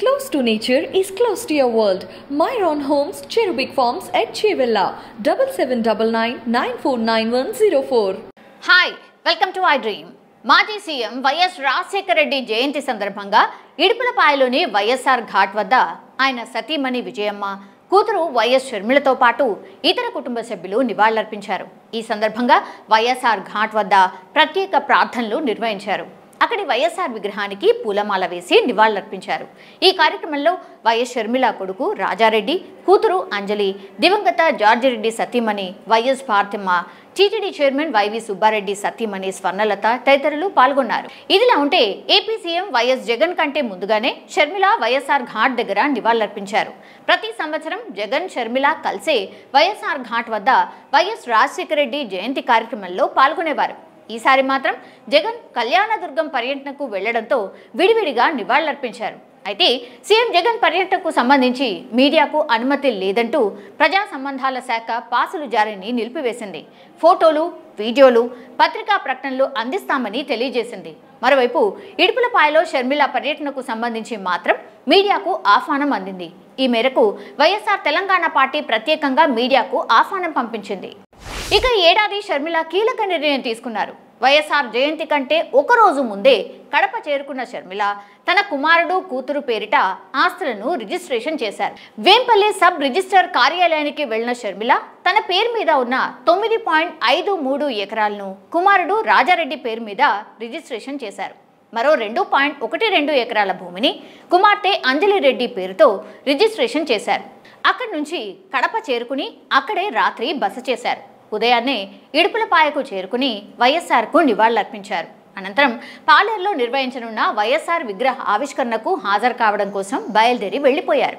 Close to nature is close to your world. Myron Homes, Cherubic Farms at Chevilla, 7799 hi welcome to I dream మాజీ CM YS Rajasekhara Reddy జయంతి సందర్భంగా ఇడుపులపాయలోని వైఎస్ఆర్ ఘాట్ వద్ద ఆయన సతీమణి విజయమ్మ కూతురు వైఎస్ షర్మిలతో పాటు ఇతర కుటుంబ సభ్యులు నివాళులర్పించారు. ఈ సందర్భంగా వైఎస్ఆర్ ఘాట్ వద్ద ప్రత్యేక ప్రార్థనలు నిర్వహించారు. అక్కడి వైఎస్ఆర్ విగ్రహానికి పూలమాల వేసి నివాళులర్పించారు. ఈ కార్యక్రమంలో వైఎస్ షర్మిల కొడుకు రాజారెడ్డి కూతురు అంజలి దివంగత జార్జిరెడ్డి సతీమణి YS Parthimma TTD chairman YV Subba Reddy సతీమణి స్వర్ణలత తదితరులు పాల్గొన్నారు. ఇదిలా ఉంటే ఏపీ సీఎం వైఎస్ జగన్ కంటే ముందుగానే షర్మిల వైఎస్ఆర్ ఘాట్ దగ్గర నివాళులర్పించారు. ప్రతి సంవత్సరం జగన్ షర్మిల కలిసే వైఎస్ఆర్ ఘాట్ వద్ద వైఎస్ రాజశేఖర రెడ్డి జయంతి కార్యక్రమంలో పాల్గొనేవారు. ఈసారి మాత్రం జగన్ కళ్యాణదుర్గం పర్యటనకు వెళ్ళడంతో విడివిడిగా నివాళులర్పించారు. అయితే సీఎం జగన్ పర్యటనకు సంబంధించి మీడియాకు అనుమతి లేదంటూ ప్రజా సంబంధాల శాఖ పాసులు జారీని నిలిపివేసింది. ఫోటోలు వీడియోలు పత్రికా ప్రకటనలు అందిస్తామని తెలియజేసింది. మరోవైపు ఇడుపులపాయలో షర్మిల పర్యటనకు సంబంధించి మాత్రం మీడియాకు ఆహ్వానం అందింది. ఈ మేరకు వైఎస్ఆర్ తెలంగాణ పార్టీ ప్రత్యేకంగా మీడియాకు ఆహ్వానం పంపించింది. ఇక ఏడాది షర్మిల కీలక నిర్ణయం తీసుకున్నారు. వైఎస్ఆర్ జయంతి కంటే ఒకరోజు ముందే కడప చేరుకున్న షర్మిల తన కుమారుడు కూతురు పేరిట ఆస్తులను రిజిస్ట్రేషన్ చేశారు. వేంపల్లి సబ్ రిజిస్టర్ కార్యాలయానికి వెళ్ళిన షర్మిల తన పేరు మీద ఉన్న తొమ్మిది పాయింట్ ఐదు మూడు ఎకరాలను కుమారుడు రాజారెడ్డి పేరు మీద రిజిస్ట్రేషన్ చేశారు. మరో రెండు పాయింట్ ఒకటి రెండు ఎకరాల భూమిని కుమార్తె అంజలి రెడ్డి పేరుతో రిజిస్ట్రేషన్ చేశారు. అక్కడి నుంచి కడప చేరుకుని అక్కడే రాత్రి బస చేశారు. ఉదయాన్నే ఇడుపులపాయకు చేరుకుని వైఎస్ఆర్కు నివాళులర్పించారు. అనంతరం పాలేరులో నిర్వహించనున్న వైఎస్ఆర్ విగ్రహ ఆవిష్కరణకు హాజరు కావడం కోసం బయలుదేరి వెళ్ళిపోయారు